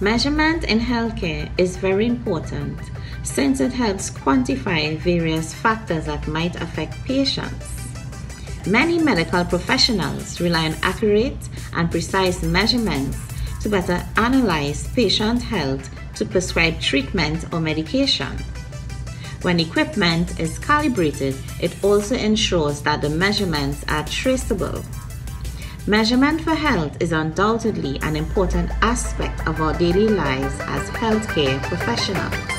Measurement in healthcare is very important since it helps quantify various factors that might affect patients. Many medical professionals rely on accurate and precise measurements to better analyze patient health to prescribe treatment or medication. When equipment is calibrated, it also ensures that the measurements are traceable. Measurement for health is undoubtedly an important aspect of our daily lives as healthcare professionals.